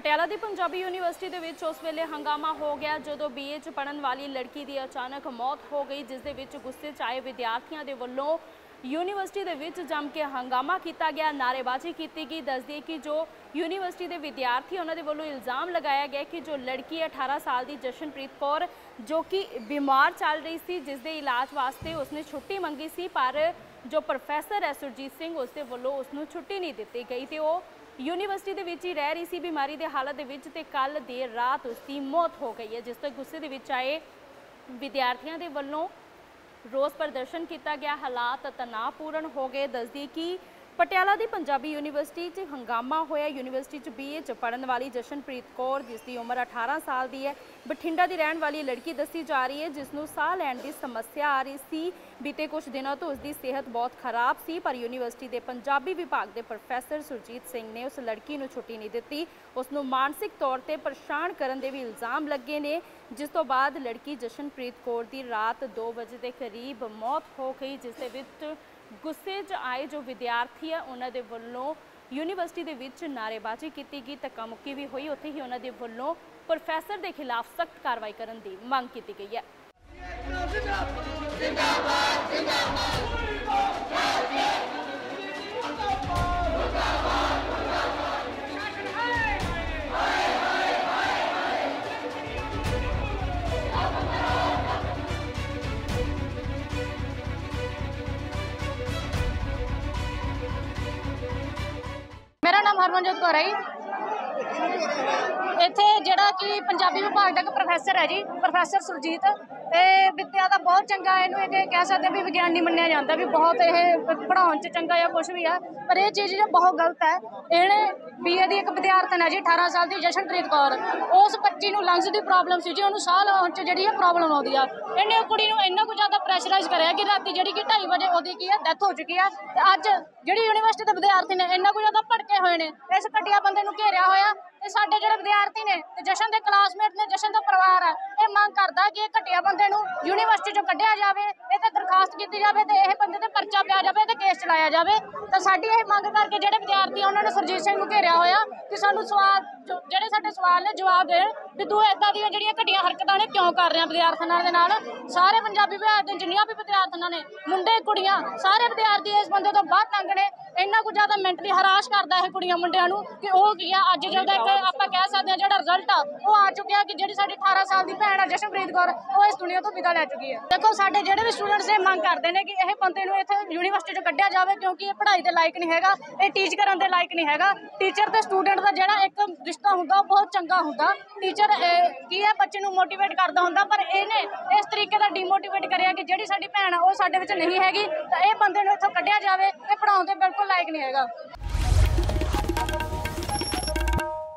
ਪਟਿਆਲਾ ਦੀ Punjabi university ਦੇ ਵਿੱਚ ਉਸ ਵੇਲੇ ਹੰਗਾਮਾ ਹੋ ਗਿਆ, ਜਦੋਂ ਬੀਏ ਚ ਪੜਨ ਵਾਲੀ ਲੜਕੀ ਦੀ ਅਚਾਨਕ ਮੌਤ ਹੋ ਗਈ, ਜਿਸ ਦੇ ਵਿੱਚ ਗੁੱਸੇ 'ਚ ਆਏ ਵਿਦਿਆਰਥੀਆਂ ਦੇ ਵੱਲੋਂ ਯੂਨੀਵਰਸਿਟੀ ਦੇ ਵਿੱਚ ਜੰਮ ਕੇ ਹੰਗਾਮਾ ਕੀਤਾ ਗਿਆ, ਨਾਅਰੇਬਾਜ਼ੀ ਕੀਤੀ ਗਈ, ਦੱਸਦੀ ਕਿ ਜੋ ਯੂਨੀਵਰਸਿਟੀ ਦੇ ਵਿਦਿਆਰਥੀ ਉਹਨਾਂ ਦੇ ਵੱਲੋਂ ਇਲਜ਼ਾਮ ਲਗਾਇਆ ਗਿਆ ਕਿ ਜੋ ਲੜਕੀ 18 ਸਾਲ ਦੀ ਜਸ਼ਨਪ੍ਰੀਤ ਕੌਰ, ਜੋ ਕਿ ਬਿਮਾਰ ਚੱਲ ਰਹੀ ਸੀ, ਜਿਸ ਦੇ ਇਲਾਜ ਵਾਸਤੇ ਉਸਨੇ ਛੁੱਟੀ ਮੰਗੀ ਸੀ, ਪਰ ਜੋ ਪ੍ਰੋਫੈਸਰ ਹੈ ਸੁਰਜੀਤ ਸਿੰਘ ਉਸ ਦੇ ਵੱਲੋਂ ਉਸ ਨੂੰ ਛੁੱਟੀ ਨਹੀਂ ਦਿੱਤੀ ਗਈ ਤੇ ਉਹ ਯੂਨੀਵਰਸਿਟੀ ਦੇ ਵਿੱਚ ਹੀ ਰਹਿ ਰਹੀ ਸੀ, ਬਿਮਾਰੀ ਦੇ ਹਾਲਤ ਦੇ ਵਿੱਚ ਤੇ ਕੱਲ ਦੇਰ ਰਾਤ ਉਸ ਦੀ ਮੌਤ ਹੋ ਗਈ ਹੈ, ਜਿਸ ਤੋਂ ਗੁੱਸੇ ਦੇ ਵਿੱਚ ਆਏ ਵਿਦਿਆਰਥੀਆਂ ਦੇ ਵੱਲੋਂ ਰੋਸ ਪ੍ਰਦਰਸ਼ਨ ਕੀਤਾ ਗਿਆ। ਹਾਲਾਤ ਤਣਾਅਪੂਰਨ ਹੋ ਗਏ। ਦੱਸਦੀ ਕਿ ਪਟਿਆਲਾ ਦੀ ਪੰਜਾਬੀ ਯੂਨੀਵਰਸਿਟੀ 'ਚ ਹੰਗਾਮਾ ਹੋਇਆ। ਯੂਨੀਵਰਸਿਟੀ 'ਚ ਬੀਏ 'ਚ ਪੜਨ ਵਾਲੀ ਜਸ਼ਨਪ੍ਰੀਤ ਕੌਰ ਜਿਸ ਦੀ ਉਮਰ 18 ਸਾਲ ਦੀ ਹੈ, ਬਠਿੰਡਾ ਦੀ ਰਹਿਣ ਵਾਲੀ ਲੜਕੀ ਦੱਸੀ ਜਾ ਰਹੀ ਹੈ ਜਿਸ ਨੂੰ ਸਾਹ ਲੈਣ ਦੀ ਸਮੱਸਿਆ ਆ ਰਹੀ ਸੀ। ਬੀਤੇ ਕੁਝ ਦਿਨਾਂ ਤੋਂ ਉਸ ਦੀ ਸਿਹਤ ਬਹੁਤ ਖਰਾਬ ਸੀ, ਪਰ ਯੂਨੀਵਰਸਿਟੀ ਦੇ ਪੰਜਾਬੀ ਵਿਭਾਗ ਦੇ ਪ੍ਰੋਫੈਸਰ ਸੁਰਜੀਤ ਸਿੰਘ ਨੇ ਉਸ ਲੜਕੀ ਨੂੰ ਛੁੱਟੀ ਨਹੀਂ ਦਿੱਤੀ। ਉਸ ਨੂੰ ਮਾਨਸਿਕ ਤੌਰ ਤੇ ਪਰੇਸ਼ਾਨ ਕਰਨ ਦੇ ਵੀ ਇਲਜ਼ਾਮ ਲੱਗੇ ਨੇ, ਜਿਸ ਤੋਂ ਬਾਅਦ ਲੜਕੀ ਜਸ਼ਨਪ੍ਰੀਤ ਕੌਰ ਦੀ ਰਾਤ 2 ਵਜੇ ਦੇ ਕਰੀਬ ਮੌਤ ਹੋ ਗਈ, ਜਿਸ ਦੇ ਵਿੱਚ ਗੁੱਸੇ 'ਚ ਆਏ ਜੋ ਵਿਦਿਆਰਥੀ ਆ, ਉਹਨਾਂ ਦੇ ਵੱਲੋਂ ਯੂਨੀਵਰਸਿਟੀ ਦੇ ਵਿੱਚ ਨਾਅਰੇਬਾਜ਼ੀ ਕੀਤੀ ਗਈ ਧੱਕਾ ਮੁੱਕੀ ਵੀ ਹੋਈ। ਉੱਥੇ ਹੀ ਉਹਨਾਂ ਦੇ ਵੱਲੋਂ ਪ੍ਰੋਫੈਸਰ ਦੇ ਖਿਲਾਫ ਸਖਤ ਕਾਰਵਾਈ ਕਰਨ ਦੀ ਮੰਗ ਕੀਤੀ ਗਈ ਹੈ। ਮੇਰਾ ਨਾਮ ਹਰਮਨਜੋਤ ਕੌਰ ਹੈ ਜੀ। ਇੱਥੇ ਜਿਹੜਾ ਕਿ ਪੰਜਾਬੀ ਵਿਭਾਗ ਦਾ ਇੱਕ ਪ੍ਰੋਫੈਸਰ ਹੈ ਜੀ ਪ੍ਰੋਫੈਸਰ ਸੁਰਜੀਤ ਇਹ ਵਿੱਦਿਆ ਦਾ ਬਹੁਤ ਚੰਗਾ ਇਹਨੂੰ ਇਹ ਕਹਿ ਸਕਦੇ ਵੀ ਵਿਗਿਆਨੀ ਮੰਨਿਆ ਜਾਂਦਾ, ਵੀ ਬਹੁਤ ਇਹ ਪੜਾਉਣ 'ਚ ਚੰਗਾ ਜਾਂ ਕੁਝ ਵੀ ਆ, ਪਰ ਇਹ ਚੀਜ਼ ਜੋ ਬਹੁਤ ਗਲਤ ਹੈ। ਇਹਨੇ ਬੀਏ ਦੀ ਇੱਕ ਵਿਦਿਆਰਥਣ ਹੈ ਜੀ 18 ਸਾਲ ਦੀ, ਜਸ਼ਨਪ੍ਰੀਤ ਕੌਰ। ਉਸ ਬੱਚੀ ਨੂੰ ਲੰਗਸ ਦੀ ਪ੍ਰੋਬਲਮ ਸੀ ਜੀ, ਉਹਨੂੰ ਸਾਹ ਲੈਣ 'ਚ ਜਿਹੜੀ ਆ ਪ੍ਰੋਬਲਮ ਆਉਂਦੀ ਆ। ਇਹਨੇ ਉਹ ਕੁੜੀ ਨੂੰ ਇੰਨਾ ਕੁ ਜ਼ਿਆਦਾ ਪ੍ਰੈਸ਼ਰਾਈਜ਼ ਕਰਿਆ ਕਿ ਰਾਤੀ ਜਿਹੜੀ ਕਿ 2:30 ਵਜੇ ਉਹਦੀ ਕੀ ਹੈ ਡੈਥ ਹੋ ਚੁੱਕੀ ਆ। ਤੇ ਅੱਜ ਜਿਹੜੀ ਯੂਨੀਵਰਸਿਟੀ ਦੇ ਵਿਦਿਆਰਥੀ ਨੇ ਇੰਨਾ ਕੁ ਜ਼ਿਆਦਾ ਭੜਕੇ ਹੋਏ ਨੇ, ਇਸ ਘਟੀਆ ਬੰਦੇ ਨੂੰ ਘੇਰਿਆ ਹੋਇਆ। ਤੇ ਸਾਡੇ ਜਿਹੜੇ ਵਿਦਿਆਰਥੀ ਨੇ ਤੇ ਜਸ਼ਨ ਦੇ ਕਲਾਸਮੇਟ ਨੇ, ਜਸ਼ਨ ਦਾ ਪਰਿਵਾਰ ਹੈ, ਇਹ ਮੰਗ ਕਰਦਾ ਕਿ ਇਹ ਘਟੀਆ ਬੰਦੇ ਨੂੰ ਯੂਨੀਵਰਸਿਟੀ ਚੋਂ ਕੱਢਿਆ ਜਾਵੇ, ਇਹ ਤੇ ਦਰਖਾਸਤ ਕੀਤੀ ਜਾਵੇ ਤੇ ਇਹ ਬੰਦੇ ਤੇ ਪਰਚਾ ਪਿਆ ਜਾਵੇ ਤੇ ਕੇਸ ਚਲਾਇਆ ਜਾਵੇ। ਤਾਂ ਸਾਡੀ ਇਹ ਮੰਗ ਕਰਕੇ ਜਿਹੜੇ ਵਿਦਿਆਰਥੀ ਉਹਨਾਂ ਨੇ ਸੁਰਜੀਤ ਸਿੰਘ ਨੂੰ ਘੇਰਿਆ ਹੋਇਆ ਕਿ ਸਾਨੂੰ ਸਵਾਲ ਜਿਹੜੇ ਸਾਡੇ ਸਵਾਲ ਨੇ ਜਵਾਬ ਦੇਣ ਵੀ ਤੂੰ ਇਦਾਂ ਦੀਆਂ ਜਿਹੜੀਆਂ ਘਟੀਆਂ ਹਰਕਤਾਂ ਨੇ ਕਿਉਂ ਕਰ ਰਿਹਾ ਵਿਦਿਆਰਥੀਆਂ ਦੇ ਨਾਲ? ਸਾਰੇ ਪੰਜਾਬੀ ਵਿਭਾਗ ਦੇ ਜਿੰਨੀਆਂ ਵੀ ਵਿਦਿਆਰਥੀਆਂ ਨੇ, ਮੁੰਡੇ, ਕੁੜੀਆਂ, ਸਾਰੇ ਵਿਦਿਆਰਥੀ ਇਸ ਬੰਦੇ ਤੋਂ ਬਾਹਰ ਤੰਗ ਨੇ ਇੰਨਾ ਕੁ ਜ਼ਿਆਦਾ ਮੈਂਟਲੀ ਹਰਾਸ਼ ਕਰਦਾ ਇਹ ਕੁੜੀਆਂ ਮੁੰਡਿਆਂ ਨੂੰ ਕਿ ਉਹ ਕੀ ਆ, ਅੱਜ ਜਿਹੜਾ ਆਪਾਂ ਕਹਿ ਸਕਦੇ ਹਾਂ ਜਿਹੜਾ ਰਿਜ਼ਲਟ ਆ, ਉਹ ਆ ਚੁੱਕਿਆ ਕਿ ਜਿਹੜੀ ਸਾਡੀ 18 ਸਾਲ ਦੀ ਭੈਣ ਆ ਜਸ਼ਨਪ੍ਰੀਤ ਕੌਰ, ਉਹ ਇਸ ਦੁਨੀਆ ਤੋਂ ਵਿਦਾ ਲੈ ਚੁੱਕੀ ਹੈ। ਦੇਖੋ, ਸਾਡੇ ਜਿਹੜੇ ਵੀ ਸਟੂਡੈਂਟਸ ਇਹ ਮੰਗ ਕਰਦੇ ਨੇ ਕਿ ਇਹ ਬੰਦੇ ਨੂੰ ਇੱਥੇ ਯੂਨੀਵਰਸਿਟੀ ਚੋਂ ਕੱਢਿਆ ਜਾਵੇ ਕਿਉਂਕਿ ਇਹ ਪੜ੍ਹਾਈ ਦੇ ਲਾਇਕ ਨਹੀਂ ਹੈਗਾ, ਇਹ ਟੀਚ ਕਰਨ ਦੇ ਲਾਇਕ ਨਹੀਂ ਹੈਗਾ। ਟੀਚਰ ਤੇ ਸਟੂਡੈਂਟ ਦਾ ਜਿਹੜਾ ਇੱਕ ਰਿਸ਼ਤਾ ਹੁੰਦਾ, ਉਹ ਬਹੁਤ ਚੰਗਾ ਹੁੰਦਾ। ਟੀਚਰ ਕੀ ਹੈ, ਬੱਚੇ ਨੂੰ ਮੋਟੀਵੇਟ ਕਰਦਾ ਹੁੰਦਾ, ਪਰ ਇਹਨੇ ਇਸ ਤਰੀਕੇ ਦਾ ਡੀਮੋਟੀਵੇਟ ਕਰਿਆ ਕਿ ਜਿਹੜੀ ਸਾਡੀ ਭੈਣ ਆ, ਉਹ ਸਾਡੇ ਵਿੱਚ ਨਹੀਂ ਹੈਗੀ, ਤਾਂ ਇਹ ਬੰਦੇ ਨੂੰ ਇੱਥੋਂ ਕੱਢਿਆ ਜਾਵੇ, ਇਹ ਪੜਾਉਣ ਦੇ ਬਿਲਕੁਲ ਲਾਇਕ ਨਹੀਂ ਹੈਗਾ।